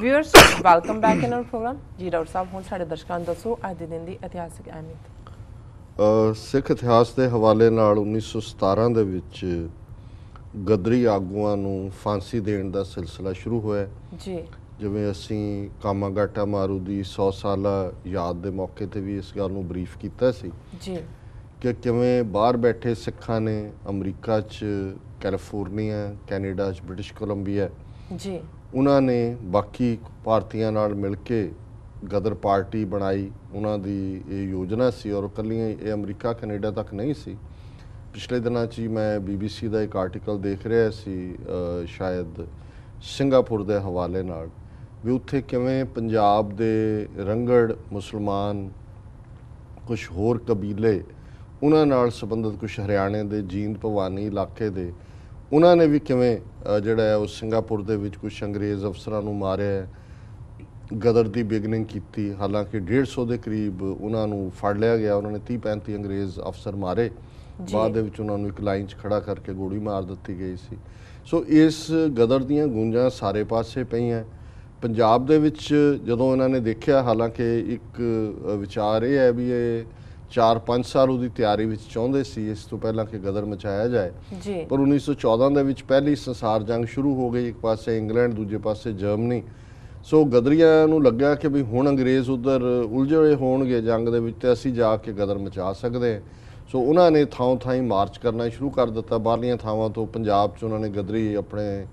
Viewers welcome back in our programme ji doctor ਸਾਹਿਬ ਹੁਣ ਸਾਡੇ ਦਰਸ਼ਕਾਂ ਨੂੰ ਦੱਸੋ ਅੱਜ ਦੇ ਦਿਨ ਦੀ ਇਤਿਹਾਸਕ ਅਹਿਮੀਅਤ। ਅ, ਸਿੱਖ ਇਤਿਹਾਸ ਦੇ ਹਵਾਲੇ ਨਾਲ 1917 ਦੇ ਵਿੱਚ ਗਦਰੀ ਆਗੂਆਂ ਨੂੰ ਫਾਂਸੀ ਦੇਣ ਦਾ ਸਿਲਸਿਲਾ ਸ਼ੁਰੂ ਹੋਇਆ। ਜੀ। ਜਿਵੇਂ ਅਸੀਂ ਕਾਮਾਗਾਟਾ ਮਾਰੂ ਦੀ 100 ਸਾਲਾ ਯਾਦ ਦੇ ਮੌਕੇ ਤੇ ਵੀ ਇਸ ਗੱਲ ਨੂੰ ਬਰੀਫ ਕੀਤਾ ਸੀ। ਜੀ। ਕਿ ਕਿਵੇਂ ਬਾਹਰ ਬੈਠੇ ਸਿੱਖਾਂ ਨੇ ਅਮਰੀਕਾ 'ਚ ਕੈਲੀਫੋਰਨੀਆ ਕੈਨੇਡਾ 'ਚ ਬ੍ਰਿਟਿਸ਼ ਕੋਲੰਬੀਆ ਜੀ। ਉਹਨਾਂ ਨੇ ਬਾਕੀ ਭਾਰਤੀਆਂ ਨਾਲ ਮਿਲ ਕੇ ਗਦਰ ਪਾਰਟੀ ਬਣਾਈ, ਉਹਨਾਂ ਦੀ ਇਹ ਯੋਜਨਾ ਸੀ ਔਰ ਕੱਲੀਆਂ ਇਹ ਅਮਰੀਕਾ, ਕੈਨੇਡਾ ਤੱਕ ਨਹੀਂ ਸੀ। ਪਿਛਲੇ ਦਿਨਾਂ 'ਚ ਹੀ ਮੈਂ BBC ਦਾ ਇੱਕ ਆਰਟੀਕਲ ਦੇਖ ਰਿਹਾ ਸੀ ਸ਼ਾਇਦ ਸਿੰਗਾਪੁਰ ਦੇ ਹਵਾਲੇ ਨਾਲ, ਵੀ ਉੱਥੇ ਕਿਵੇਂ ਪੰਜਾਬ ਦੇ ਰੰਗੜ ਮੁਸਲਮਾਨ ਕੁਝ ਹੋਰ ਕਬੀਲੇ, ਉਹਨਾਂ ਨਾਲ ਸੰਬੰਧਿਤ ਕੁਝ ਹਰਿਆਣੇ ਦੇ ਜੀਂਦ ਭਵਾਨੀ ਇਲਾਕੇ ਦੇ ਉਹਨਾਂ ਨੇ ਵੀ ਕਿਵੇਂ ਜਿਹੜਾ ਹੈ ਉਹ ਸਿੰਗਾਪੁਰ ਦੇ ਵਿੱਚ ਕੁਝ ਅੰਗਰੇਜ਼ ਅਫਸਰਾਂ ਨੂੰ ਮਾਰਿਆ। ਗਦਰ ਦੀ ਬਿਗਨਿੰਗ ਕੀਤੀ ਹਾਲਾਂਕਿ 150 ਦੇ ਕਰੀਬ ਉਹਨਾਂ ਨੂੰ ਫੜ ਲਿਆ ਗਿਆ ਉਹਨਾਂ ਨੇ 30 35 ਅੰਗਰੇਜ਼ ਅਫਸਰ ਮਾਰੇ। ਬਾਅਦ ਦੇ ਵਿੱਚ ਉਹਨਾਂ ਨੂੰ ਇੱਕ ਲਾਈਨ 'ਚ ਖੜਾ ਕਰਕੇ ਗੋਲੀ ਮਾਰ ਦਿੱਤੀ ਗਈ ਸੀ ਸੋ ਇਸ ਗਦਰ ਦੀਆਂ ਗੂੰਜਾਂ ਸਾਰੇ ਪਾਸੇ ਪਈਆਂ ਪੰਜਾਬ ਦੇ ਵਿੱਚ ਜਦੋਂ ਇਹਨਾਂ ਨੇ ਦੇਖਿਆ ਹਾਲਾਂਕਿ ਇੱਕ ਵਿਚਾਰ ਇਹ ਹੈ ਵੀ ਇਹ 4-5 ਸਾਲ ਉਹਦੀ ਤਿਆਰੀ ਵਿੱਚ ਚਾਹੁੰਦੇ ਸੀ ਇਸ ਤੋਂ ਪਹਿਲਾਂ ਕਿ ਗਦਰ ਮਚਾਇਆ ਜਾਏ। ਪਰ 1914 ਦੇ ਵਿੱਚ ਪਹਿਲੀ ਸੰਸਾਰ ਜੰਗ ਸ਼ੁਰੂ ਹੋ ਗਈ ਇੱਕ ਪਾਸੇ ਇੰਗਲੈਂਡ ਦੂਜੇ ਪਾਸੇ ਜਰਮਨੀ। ਸੋ ਗਦਰੀਆਂ ਨੂੰ ਲੱਗਿਆ ਕਿ ਵੀ ਹੁਣ ਅੰਗਰੇਜ਼ ਉਧਰ ਉਲਝੇ ਹੋਏ ਹੋਣਗੇ ਜੰਗ ਦੇ ਵਿੱਚ ਤੇ ਅਸੀਂ ਜਾ ਕੇ ਗਦਰ ਮਚਾ ਸਕਦੇ ਹਾਂ। ਸੋ ਉਹਨਾਂ ਨੇ ਥਾਂ ਥਾਂ ਹੀ ਮਾਰਚ ਕਰਨਾ ਸ਼ੁਰੂ ਕਰ ਦਿੱਤਾ। ਬਾਹਰਲੀਆਂ ਥਾਵਾਂ ਤੋਂ ਪੰਜਾਬ 'ਚ ਉਹਨਾਂ ਨੇ ਗਦਰੀ ਆਪਣੇ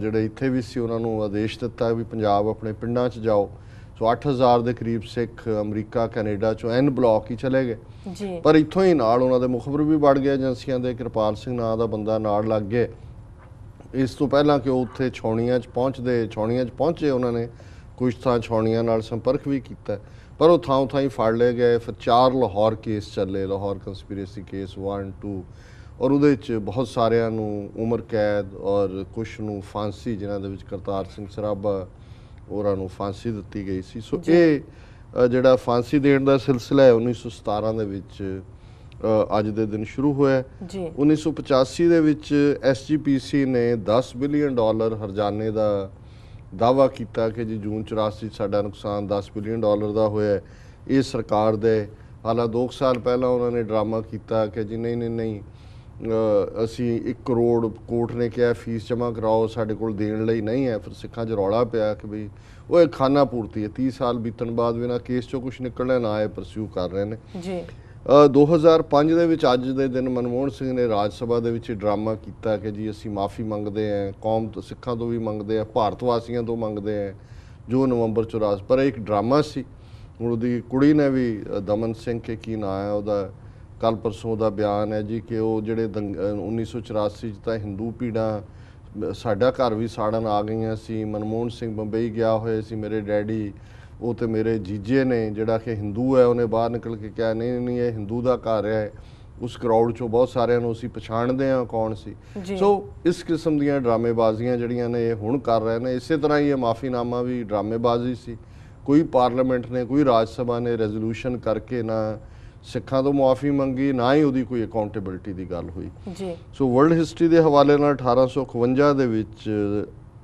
ਜਿਹੜੇ ਇੱਥੇ ਵੀ ਸੀ ਉਹਨਾਂ ਨੂੰ ਆਦੇਸ਼ ਦਿੱਤਾ ਵੀ ਪੰਜਾਬ ਆਪਣੇ ਪਿੰਡਾਂ 'ਚ ਜਾਓ। ਸੋ 8000 ਦੇ ਕਰੀਬ ਸਿੱਖ ਅਮਰੀਕਾ ਕੈਨੇਡਾ 'ਚੋਂ ਐਨ ਬਲਾਕ ਹੀ ਚਲੇ ਗਏ। ਜੀ। ਪਰ ਇੱਥੋਂ ਹੀ ਨਾਲ ਉਹਨਾਂ ਦੇ ਮੁਖਬਰ ਵੀ ਵੜ ਗਏ ਏਜੰਸੀਆਂ ਦੇ ਕਿਰਪਾਲ ਸਿੰਘ ਨਾਂ ਦਾ ਬੰਦਾ ਨਾਲ ਲੱਗ ਗਿਆ। ਇਸ ਤੋਂ ਪਹਿਲਾਂ ਕਿ ਉਹ ਉੱਥੇ ਛਾਉਣੀਆਂ 'ਚ ਪਹੁੰਚਦੇ ਛਾਉਣੀਆਂ 'ਚ ਪਹੁੰਚੇ ਉਹਨਾਂ ਨੇ ਕੁਝ ਥਾਂ ਛਾਉਣੀਆਂ ਨਾਲ ਸੰਪਰਕ ਵੀ ਕੀਤਾ। ਪਰ ਉਹ ਥਾਂ ਥਾਂ ਹੀ ਫੜ ਲਏ ਗਏ। ਫਿਰ ਚਾਰ ਲਾਹੌਰ ਕੇਸ ਚੱਲੇ ਲਾਹੌਰ ਕੰਸਪੀਰੇਸੀ ਕੇਸ 1 2 ਔਰ ਉਹਦੇ ਵਿੱਚ ਬਹੁਤ ਸਾਰਿਆਂ ਨੂੰ ਉਮਰ ਕੈਦ ਔਰ ਕੁਝ ਨੂੰ ਫਾਂਸੀ ਜਿਨ੍ਹਾਂ ਦੇ ਵਿੱਚ ਕਰਤਾਰ ਸਿੰਘ ਸਰਾਭਾ ਉਹਨਾਂ ਨੂੰ ਫਾਂਸੀ ਦਿੱਤੀ ਗਈ ਸੀ ਸੋ। ਇਹ ਜਿਹੜਾ ਫਾਂਸੀ ਦੇਣ ਦਾ ਸਿਲਸਿਲਾ ਹੈ 1917 ਦੇ ਵਿੱਚ ਅੱਜ ਦੇ ਦਿਨ ਸ਼ੁਰੂ ਹੋਇਆ। ਜੀ 1985 ਦੇ ਵਿੱਚ SGPC ਨੇ 10 ਬਿਲੀਅਨ ਡਾਲਰ ਹਰਜਾਨੇ ਦਾ ਦਾਵਾ ਕੀਤਾ ਕਿ ਜੀ ਜੂਨ 84 'ਚ ਸਾਡਾ ਨੁਕਸਾਨ 10 ਬਿਲੀਅਨ ਡਾਲਰ ਦਾ ਹੋਇਆ। ਇਹ ਸਰਕਾਰ ਦੇ ਹਾਲਾ 2 ਸਾਲ ਪਹਿਲਾਂ ਉਹਨਾਂ ਨੇ ਡਰਾਮਾ ਕੀਤਾ ਕਿ ਜੀ ਨਹੀਂ ਨਹੀਂ ਨਹੀਂ ਅਸੀਂ 1 ਕਰੋੜ ਕੋਰਟ ਨੇ ਕਿਹਾ ਫੀਸ ਜਮ੍ਹਾਂ ਕਰਾਓ ਸਾਡੇ ਕੋਲ ਦੇਣ ਲਈ ਨਹੀਂ ਹੈ। ਫਿਰ ਸਿੱਖਾਂ 'ਚ ਰੌਲਾ ਪਿਆ ਕਿ ਵੀ ਉਹ ਇਹ ਖਾਨਾ ਪੂਰਤੀ ਹੈ। 30 ਸਾਲ ਬੀਤਣ ਬਾਅਦ ਵੀ ਨਾ ਕੇਸ 'ਚੋਂ ਕੁਝ ਨਿਕਲਣਾ ਨਾ ਇਹ ਪਰਸਿਊ ਕਰ ਰਹੇ ਨੇ। ਜੀ। ਅ, 2005 ਦੇ ਵਿੱਚ ਅੱਜ ਦੇ ਦਿਨ ਮਨਮੋਹਨ ਸਿੰਘ ਨੇ ਰਾਜ ਸਭਾ ਦੇ ਵਿੱਚ ਡਰਾਮਾ ਕੀਤਾ ਕਿ ਜੀ ਅਸੀਂ ਮਾਫੀ ਮੰਗਦੇ ਹਾਂ ਕੌਮ ਤੋਂ ਸਿੱਖਾਂ ਤੋਂ ਵੀ ਮੰਗਦੇ ਹਾਂ ਭਾਰਤ ਵਾਸੀਆਂ ਤੋਂ ਮੰਗਦੇ ਹਾਂ ਜੋ ਨਵੰਬਰ 84 ਪਰ ਇੱਕ ਡਰਾਮਾ ਸੀ। ਹੁਣ ਉਹਦੀ ਕੁੜੀ ਨੇ ਵੀ ਦਮਨ ਸਿੰਘ ਕੇ ਕੀ ਨਾਂ ਹੈ ਉਹਦਾ ਕੱਲ ਪਰਸੋਂ ਦਾ ਬਿਆਨ ਹੈ ਜੀ ਕਿ ਉਹ ਜਿਹੜੇ ਦੰਗ- ਅ, 1984 ਚ ਤਾਂ ਹਿੰਦੂ ਪੀੜਾਂ ਸਾਡਾ ਘਰ ਵੀ ਸਾੜਨ ਆ ਗਈਆਂ ਸੀ। ਮਨਮੋਹਨ ਸਿੰਘ ਬੰਬਈ ਗਿਆ ਹੋਇਆ ਸੀ ਮੇਰੇ ਡੈਡੀ ਉਹ ਤੇ ਮੇਰੇ ਜੀਜੇ ਨੇ ਜਿਹੜਾ ਕਿ ਹਿੰਦੂ ਹੈ ਉਹਨੇ ਬਾਹਰ ਨਿਕਲ ਕੇ ਕਿਹਾ ਨਹੀਂ ਨਹੀਂ ਇਹ ਹਿੰਦੂ ਦਾ ਘਰ ਹੈ। ਉਸ ਕਰਾਊਡ ਚੋਂ ਬਹੁਤ ਸਾਰਿਆਂ ਨੂੰ ਅਸੀਂ ਪਛਾਣਦੇ ਹਾਂ ਕੌਣ ਸੀ। ਸੋ ਇਸ ਕਿਸਮ ਦੀਆਂ ਡਰਾਮੇਬਾਜ਼ੀਆਂ ਜਿਹੜੀਆਂ ਨੇ ਇਹ ਹੁਣ ਕਰ ਰਹੇ ਨੇ। ਇਸੇ ਤਰ੍ਹਾਂ ਹੀ ਇਹ ਮਾਫੀਨਾਮਾ ਵੀ ਡਰਾਮੇਬਾਜ਼ੀ ਸੀ। ਕੋਈ ਪਾਰਲੀਮੈਂਟ ਨੇ ਕੋਈ ਰਾਜ ਸਭਾ ਨੇ ਰੈਜ਼ੋਲੂਸ਼ਨ ਕਰਕੇ ਨਾ ਸਿੱਖਾਂ ਤੋਂ ਮੁਆਫੀ ਮੰਗੀ ਨਾ ਹੀ ਉਹਦੀ ਕੋਈ ਅਕਾਊਂਟੇਬਿਲਟੀ ਦੀ ਗੱਲ ਹੋਈ। ਜੀ। ਸੋ ਵਰਲਡ ਹਿਸਟਰੀ ਦੇ ਹਵਾਲੇ ਨਾਲ 1851 ਦੇ ਵਿੱਚ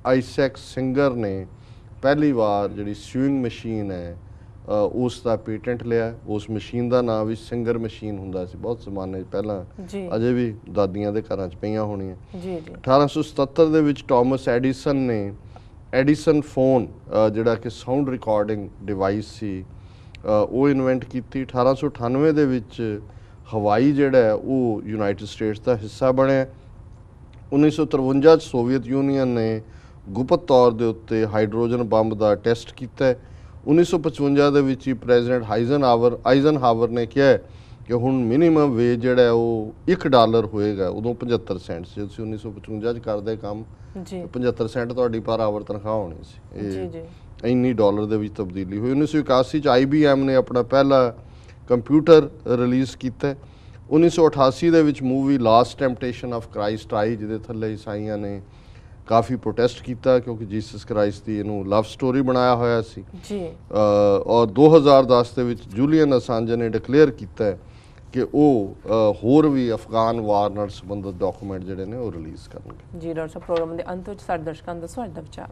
ਆਈਸੈਕ ਸਿੰਗਰ ਨੇ ਪਹਿਲੀ ਵਾਰ ਜਿਹੜੀ ਸੂਇੰਗ ਮਸ਼ੀਨ ਹੈ ਉਸ ਦਾ ਪੇਟੈਂਟ ਲਿਆ। ਉਸ ਮਸ਼ੀਨ ਦਾ ਨਾਮ ਵੀ ਸਿੰਗਰ ਮਸ਼ੀਨ ਹੁੰਦਾ ਸੀ। ਬਹੁਤ ਜ਼ਮਾਨੇ ਪਹਿਲਾਂ ਅਜੇ ਵੀ ਦਾਦੀਆਂ ਦੇ ਘਰਾਂ 'ਚ ਪਈਆਂ ਹੋਣੀਆਂ। ਜੀ ਜੀ। 1877 ਦੇ ਵਿੱਚ ਥਾਮਸ ਐਡੀਸਨ ਨੇ ਐਡੀਸਨ ਫੋਨ ਜਿਹੜਾ ਕਿ ਸਾਊਂਡ ਰਿਕਾਰਡਿੰਗ ਡਿਵਾਈਸ ਸੀ ਉਹ ਇਨਵੈਂਟ ਕੀਤੀ 1898 ਦੇ ਵਿੱਚ ਹਵਾਈ ਜਿਹੜਾ ਉਹ ਯੂਨਾਈਟਿਡ ਸਟੇਟਸ ਦਾ ਹਿੱਸਾ ਬਣਿਆ। 1953 ਚ ਸੋਵੀਅਤ ਯੂਨੀਅਨ ਨੇ ਗੁਪਤ ਤੌਰ ਦੇ ਉੱਤੇ ਹਾਈਡਰੋਜਨ ਬੰਬ ਦਾ ਟੈਸਟ ਕੀਤਾ ਹੈ। 1955 ਦੇ ਵਿੱਚ ਹੀ ਪ੍ਰੈਜ਼ੀਡੈਂਟ ਹਾਈਜ਼ਨਹਾਵਰ ਆਈਜ਼ਨਹਾਵਰ ਨੇ ਕਿਹਾ ਕਿ ਹੁਣ ਮਿਨੀਮਮ ਵੇਜ ਜਿਹੜਾ ਉਹ 1 ਡਾਲਰ ਹੋਏਗਾ। ਉਦੋਂ 75 ਸੈਂਟ ਸੀ। ਤੁਸੀਂ 1955 ਚ ਕਰਦੇ ਕੰਮ ਜੀ। 75 ਸੈਂਟ ਤੁਹਾਡੀ ਪਰ ਆਵਰ ਤਨਖਾਹ ਹੋਣੀ ਸੀ। ਜੀ ਜੀ। ਇੰਨੀ ਡਾਲਰ ਦੇ ਵਿੱਚ ਤਬਦੀਲੀ ਹੋਈ। 1981 ਚ IBM ਨੇ ਆਪਣਾ ਪਹਿਲਾ ਕੰਪਿਊਟਰ ਰਿਲੀਜ਼ ਕੀਤਾ। ਹੈ। 1988 ਦੇ ਵਿੱਚ movie last temptation of Christ ਆਈ ਜਿਹਦੇ ਥੱਲੇ ਈਸਾਈਆਂ ਨੇ ਕਾਫੀ ਪ੍ਰੋਟੈਸਟ ਕੀਤਾ ਕਿਉਂਕਿ ਜੀਸਸ ਕ੍ਰਾਈਸਟ ਦੀ ਇਹਨੂੰ ਲਵ ਸਟੋਰੀ ਬਣਾਇਆ ਹੋਇਆ ਸੀ। ਜੀ। ਅ, ਔਰ 2010 ਦੇ ਵਿੱਚ ਜੂਲੀਅਨ ਅਸਾਂਜੇ ਨੇ ਡਿਕਲੇਅਰ ਕੀਤਾ ਕਿ ਉਹ ਹੋਰ ਵੀ ਅਫਗਾਨ ਵਾਰ ਨਾਲ ਸੰਬੰਧਿਤ ਡਾਕੂਮੈਂਟ ਜਿਹੜੇ ਨੇ ਉਹ ਰਿਲੀਜ਼ ਕਰਨਗੇ। ਜੀ ਡਾਕਟਰ ਸਾਹਿਬ ਪ੍ਰੋਗਰਾਮ ਦੇ ਅੰਤ ਵਿੱਚ ਸਾਡੇ ਦਰਸ਼ਕਾਂ ਦਾ ਵਿਚਾਰ।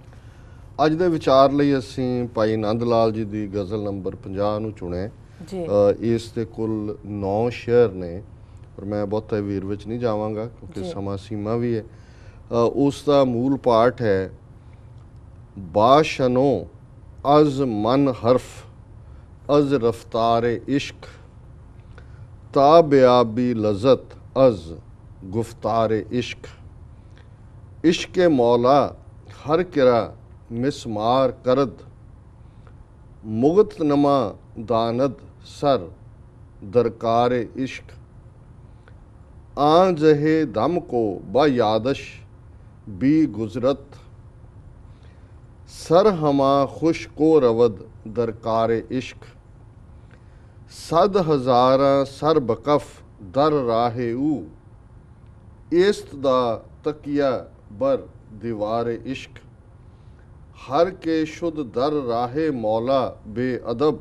ਅੱਜ ਦੇ ਵਿਚਾਰ ਲਈ ਅਸੀਂ ਭਾਈ ਨੰਦ ਲਾਲ ਜੀ ਦੀ ਗਜ਼ਲ ਨੰਬਰ 50 ਨੂੰ ਚੁਣਿਆ ਜੀ। ਇਸ ਦੇ ਕੁੱਲ 9 ਸ਼ੇਅਰ ਨੇ ਪਰ ਮੈਂ ਬਹੁਤਾ ਵੀਰ ਵਿੱਚ ਨਹੀਂ ਜਾਵਾਂਗਾ ਕਿਉਂਕਿ। ਸਮਾਂ ਸੀਮਾ ਵੀ ਹੈ। ਉਸ ਦਾ ਮੂਲ ਪਾਠ ਹੈ ਬਾਸ਼ਨੋ ਅਜ਼ ਮਨ ਹਰਫ ਅਜ਼ ਰਫਤਾਰ ਇਸ਼ਕ ਤਾਬਿਆਬੀ ਲਜ਼ਤ ਅਜ਼ ਗੁਫਤਾਰ ਇਸ਼ਕ। ਇਸ਼ਕ ਮੌਲਾ ਹਰ ਕਿਰਾ ਮਿਸਮਾਰ ਕਰਦ ਮੁਗਤ ਨਮਾ ਦਾਨਦ ਸਰ ਦਰਕਾਰ ਇਸ਼ਕ ਆਂ ਜਹੇ ਦਮ ਕੋ ਬਾ ਯਾਦਸ਼ ਬੀ ਗੁਜ਼ਰਤ ਸਰ ਹਮਾ ਖੁਸ਼ ਕੋ ਰਵਦ ਦਰਕਾਰ ਇਸ਼ਕ ਸਦ ਹਜ਼ਾਰਾਂ ਸਰ ਬਕਫ ਦਰ ਰਾਹੇ ਊ ਇਸਤ ਦਾ ਤਕੀਆ ਬਰ ਦੀਵਾਰ ਇਸ਼ਕ ਹਰ ਕੇ ਸ਼ੁੱਧ ਦਰ ਰਾਹੇ ਮੌਲਾ ਬੇਅਦਬ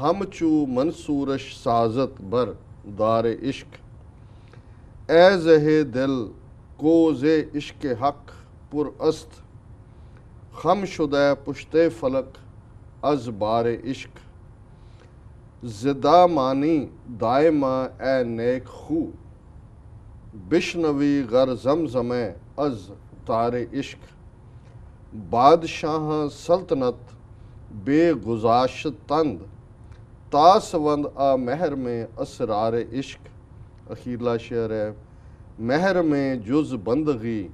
ਹਮ ਚੂ ਮਨਸੂਰਸ਼ ਸਾਜ਼ਤ ਬਰ ਦਾਰ ਇਸ਼ਕ ਐ ਜ਼ਹੇ ਦਿਲ ਕੋ ਜ਼ੇ ਇਸ਼ਕ ਹਕ ਪੁਰ ਅਸਤ ਖਮ ਸ਼ੁਦੈ ਪੁਸ਼ਤੇ ਫਲਕ ਅਜ਼ ਬਾਰ ਇਸ਼ਕ ਜ਼ਿਦਾ ਮਾਨੀ ਦਾਇਮਾ ਐ ਨੇਕ ਖੂ ਬਿਸ਼ਨਵੀ ਗਰ ਜ਼ਮਜ਼ਮੈ ਅਜ਼ ਤਾਰੇ ਇਸ਼ਕ ਬਾਦਸ਼ਾਹਾਂ ਸਲਤਨਤ ਬੇਗੁਜ਼ਾਸ਼ ਤੰਦ ਤਾਸਵੰਦ ਆ ਮਹਿਰ ਮੇ ਅਸਰਾਰ ਇਸ਼ਕ। ਅਖੀਰਲਾ ਸ਼ੇਰ ਹੈ ਮਹਿਰ ਮੇ ਜੁਜ਼ ਬੰਦਗੀ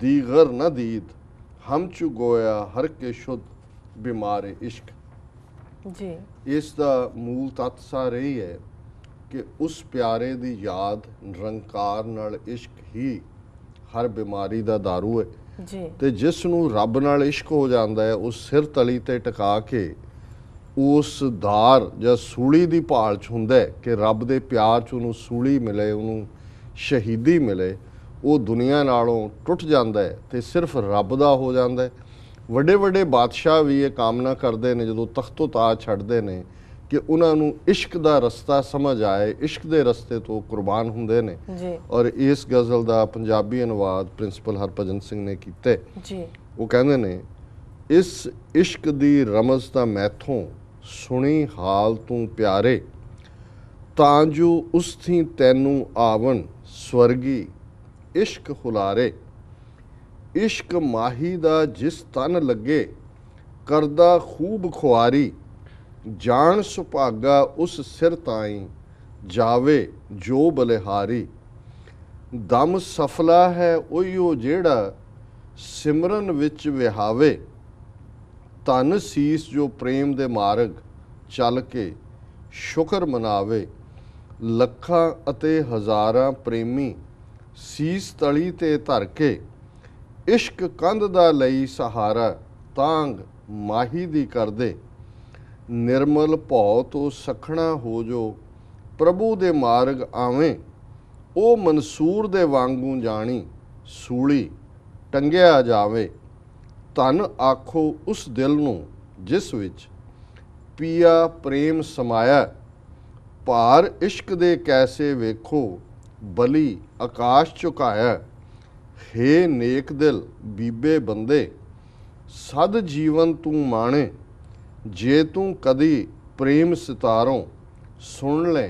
ਦੀਗਰ ਨਾ ਦੀਦ ਹਮ ਚ ਗੋਇਆ ਹਰ ਕੇ ਸ਼ੁੱਧ ਬਿਮਾਰ ਇਸ਼ਕ। ਜੀ। ਇਸ ਦਾ ਮੂਲ ਤੱਤ ਸਾਰ ਹੈ ਕਿ ਉਸ ਪਿਆਰੇ ਦੀ ਯਾਦ ਨਿਰੰਕਾਰ ਨਾਲ ਇਸ਼ਕ ਹੀ ਹਰ ਬਿਮਾਰੀ ਦਾ ਦਾਰੂ ਹੈ। ਜੀ। ਤੇ ਜਿਸ ਨੂੰ ਰੱਬ ਨਾਲ ਇਸ਼ਕ ਹੋ ਜਾਂਦਾ ਹੈ, ਉਸ ਸਿਰ ਤਲੀ ਤੇ ਟਿਕਾ ਕੇ ਉਸ ਧਾਰ ਜਾਂ ਸੂਲੀ ਦੀ ਭਾਲ ਚ ਹੁੰਦਾ ਹੈ ਕਿ ਰੱਬ ਦੇ ਪਿਆਰ ਚ ਉਹਨੂੰ ਸੂਲੀ ਮਿਲੇ, ਉਹਨੂੰ ਸ਼ਹੀਦੀ ਮਿਲੇ, ਉਹ ਦੁਨੀਆ ਨਾਲੋਂ ਟੁੱਟ ਜਾਂਦਾ ਹੈ ਤੇ ਸਿਰਫ ਰੱਬ ਦਾ ਹੋ ਜਾਂਦਾ ਹੈ। ਵੱਡੇ ਵੱਡੇ ਬਾਦਸ਼ਾਹ ਵੀ ਇਹ ਕਾਮਨਾ ਕਰਦੇ ਨੇ, ਜਦੋਂ ਤਖਤੋ ਤਾਜ ਛੱਡਦੇ ਨੇ ਕਿ ਉਹਨਾਂ ਨੂੰ ਇਸ਼ਕ ਦਾ ਰਸਤਾ ਸਮਝ ਆਏ ਇਸ਼ਕ ਦੇ ਰਸਤੇ ਤੋਂ ਕੁਰਬਾਨ ਹੁੰਦੇ ਨੇ। ਜੀ। ਔਰ ਇਸ ਗਜ਼ਲ ਦਾ ਪੰਜਾਬੀ ਅਨੁਵਾਦ ਪ੍ਰਿੰਸੀਪਲ ਹਰਭਜਨ ਸਿੰਘ ਨੇ ਕੀਤਾ। ਜੀ। ਉਹ ਕਹਿੰਦੇ ਨੇ ਇਸ ਇਸ਼ਕ ਦੀ ਰਮਜ਼ ਤਾਂ ਮੈਥੋਂ ਸੁਣੀ ਹਾਲ ਤੂੰ ਪਿਆਰੇ ਤਾਂ ਜੋ ਉਸ ਥੀ ਤੈਨੂੰ ਆਵਣ ਸਵਰਗੀ ਇਸ਼ਕ ਹੁਲਾਰੇ। ਇਸ਼ਕ ਮਾਹੀ ਦਾ ਜਿਸ ਤਨ ਲੱਗੇ ਕਰਦਾ ਖੂਬ ਖੁਆਰੀ ਜਾਣ ਸੁਭਾਗਾ ਉਸ ਸਿਰ ਤਾਈ ਜਾਵੇ ਜੋ ਬਲਿਹਾਰੀ। ਦਮ ਸਫਲਾ ਹੈ ਉਹੀਓ ਜਿਹੜਾ ਸਿਮਰਨ ਵਿੱਚ ਵਿਹਾਵੇ। ਤਨ ਸੀਸ ਜੋ ਪ੍ਰੇਮ ਦੇ ਮਾਰਗ ਚੱਲ ਕੇ ਸ਼ੁਕਰ ਮਨਾਵੇ। ਲੱਖਾਂ ਅਤੇ ਹਜ਼ਾਰਾਂ ਪ੍ਰੇਮੀ ਸੀਸ ਤਲੀ ਤੇ ਧਰ ਕੇ ਇਸ਼ਕ ਕੰਧ ਦਾ ਲਈ ਸਹਾਰਾ ਤਾਂਗ ਮਾਹੀ ਦੀ ਕਰਦੇ। ਨਿਰਮਲ ਭਉ ਤੋਂ ਸਖਣਾ ਹੋ ਜੋ, ਪ੍ਰਭੂ ਦੇ ਮਾਰਗ ਆਵੇਂ। ਉਹ ਮਨਸੂਰ ਦੇ ਵਾਂਗੂ ਜਾਣੀ, ਸੂਲੀ, ਟੰਗਿਆ ਜਾਵੇ। ਧਨ ਆਖੋ ਉਸ ਦਿਲ ਨੂੰ, ਜਿਸ ਵਿੱਚ ਪੀਆ ਪ੍ਰੇਮ ਸਮਾਇਆ। ਭਾਰ ਇਸ਼ਕ ਦੇ ਕੈਸੇ ਵੇਖੋ, ਬਲੀ ਆਕਾਸ਼ ਝੁਕਾਇਆ। ਹੇ ਨੇਕ ਦਿਲ, ਬੀਬੇ ਬੰਦੇ, ਸਦ ਜੀਵਨ ਤੂੰ ਮਾਣੇ। ਜੇ ਤੂੰ ਕਦੀ ਪ੍ਰੇਮ ਸਿਤਾਰੋਂ ਸੁਣ ਲੈ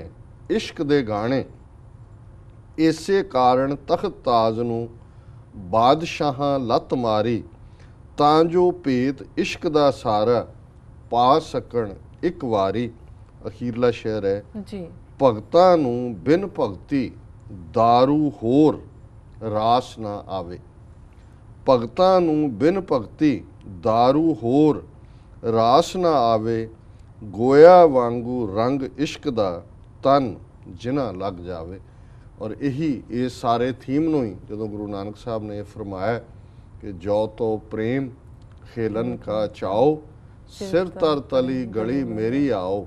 ਇਸ਼ਕ ਦੇ ਗਾਣੇ ਇਸੇ ਕਾਰਨ ਤਖਤ ਤਾਜ ਨੂੰ ਬਾਦਸ਼ਾਹਾਂ ਲੱਤ ਮਾਰੀ ਤਾਂ ਜੋ ਭੇਤ ਇਸ਼ਕ ਦਾ ਸਾਰਾ ਪਾ ਸਕਣ ਇੱਕ ਵਾਰੀ ਅਖੀਰਲਾ ਸ਼ੇਰ ਹੈ ਜੀ ਭਗਤਾਂ ਨੂੰ ਬਿਨ ਭਗਤੀ दारू ਹੋਰ ਰਾਸ ਨਾ ਆਵੇ ਭਗਤਾਂ ਨੂੰ ਬਿਨ ਭਗਤੀ दारू ਹੋਰ ਰਾਸ ਨਾ ਆਵੇ ਗੋਇਆ ਵਾਂਗੂ ਰੰਗ ਇਸ਼ਕ ਦਾ ਤਨ ਜਿਨਾ ਲੱਗ ਜਾਵੇ। ਔਰ ਇਹੀ ਇਹ ਸਾਰੇ ਥੀਮ ਨੂੰ ਹੀ ਜਦੋਂ ਗੁਰੂ ਨਾਨਕ ਸਾਹਿਬ ਨੇ ਫਰਮਾਇਆ ਕਿ ਜੋ ਤੋ ਪ੍ਰੇਮ ਖੇਲਨ ਕਾ ਚਾਓ ਸਿਰ ਤਰ ਤਲੀ ਗਲੀ ਮੇਰੀ ਆਓ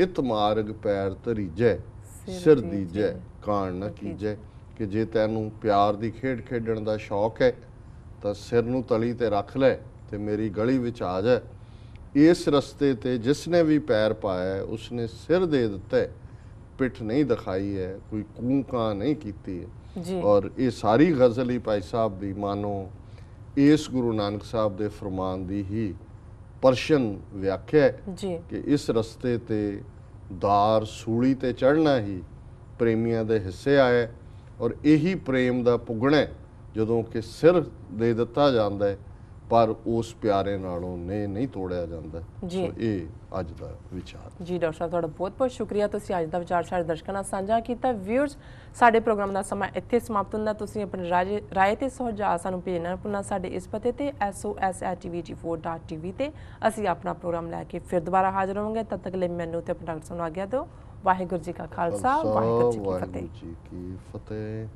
ਇਤ ਮਾਰਗ ਪੈਰ ਤਰੀਜੈ ਸਿਰ ਦੀਜੈ ਕਾਣ ਨਾ ਕੀਜੈ। ਕਿ ਜੇ ਤੈਨੂੰ ਪਿਆਰ ਦੀ ਖੇਡ ਖੇਡਣ ਦਾ ਸ਼ੌਕ ਹੈ ਤਾਂ ਸਿਰ ਨੂੰ ਤਲੀ ਤੇ ਰੱਖ ਲੈ ਤੇ ਮੇਰੀ ਗਲੀ ਵਿੱਚ ਆ ਜਾ। ਇਸ ਰਸਤੇ ਤੇ ਜਿਸ ਨੇ ਵੀ ਪੈਰ ਪਾਇਆ ਹੈ, ਉਸਨੇ ਸਿਰ ਦੇ ਦਿੱਤਾ। ਹੈ, ਪਿੱਠ ਨਹੀਂ ਦਿਖਾਈ ਹੈ ਕੋਈ ਕੂਕਾਂ ਨਹੀਂ ਕੀਤੀ ਹੈ। ਜੀ। ਔਰ ਇਹ ਸਾਰੀ ਗਜ਼ਲ ਹੀ ਭਾਈ ਸਾਹਿਬ ਦੀ ਮਾਨੋ ਇਸ ਗੁਰੂ ਨਾਨਕ ਸਾਹਿਬ ਦੇ ਫਰਮਾਨ ਦੀ ਹੀ ਪਰਸ਼ਨ ਵਿਆਖਿਆ ਹੈ ਜੀ। ਕਿ ਇਸ ਰਸਤੇ ਤੇ ਦਾਰ ਸੂਲੀ ਤੇ ਚੜ੍ਹਨਾ ਹੀ ਪ੍ਰੇਮੀਆਂ ਦੇ ਹਿੱਸੇ ਆਇਆ ਔਰ ਇਹੀ ਪ੍ਰੇਮ ਦਾ ਪੁੱਗਣਾ ਜਦੋਂ ਕਿ ਸਿਰ ਦੇ ਦਿੱਤਾ ਜਾਂਦਾ ਹੈ। ਪਰ ਉਸ ਪਿਆਰੇ ਨਾਲੋਂ ਨੇ ਨਹੀਂ ਤੋੜਿਆ ਜਾਂਦਾ। ਸੋ ਇਹ ਅੱਜ ਦਾ ਵਿਚਾਰ। ਜੀ ਡਾਕਟਰ ਸਾਹਿਬ ਤੁਹਾਡਾ ਬਹੁਤ ਬਹੁਤ ਸ਼ੁਕਰੀਆ। ਤੁਸੀਂ ਅੱਜ ਦਾ ਵਿਚਾਰ ਸਾਡੇ ਦਰਸ਼ਕਾਂ ਨਾਲ ਸਾਂਝਾ ਕੀਤਾ। ਵਿਊਅਰਸ ਸਾਡੇ ਪ੍ਰੋਗਰਾਮ ਦਾ ਸਮਾਂ ਇੱਥੇ ਸਮਾਪਤ ਹੁੰਦਾ। ਤੁਸੀਂ ਆਪਣੀ ਰਾਏ ਤੇ ਸੁਝਾਅ ਸਾਨੂੰ ਭੇਜਣਾ ਪੁਣਾ ਸਾਡੇ ਇਸ ਪਤੇ ਤੇ sos@tvg4.tv ਤੇ ਅਸੀਂ ਆਪਣਾ ਪ੍ਰੋਗਰਾਮ ਲੈ ਕੇ ਫਿਰ ਦੁਬਾਰਾ ਹਾਜ਼ਰ ਹੋਵਾਂਗੇ। ਤਦ ਤੱਕ ਲਈ ਮੈਨੂੰ ਤੇ ਆਪਣੇ ਡਾਕਟਰ ਸਾਹਿਬ ਨੂੰ ਆਗਿਆ ਦਿਓ। ਵਾਹਿਗੁਰੂ ਜੀ ਕਾ ਖਾਲਸਾ ਵਾਹਿਗੁਰੂ ਜੀ ਕੀ ਫਤਿਹ।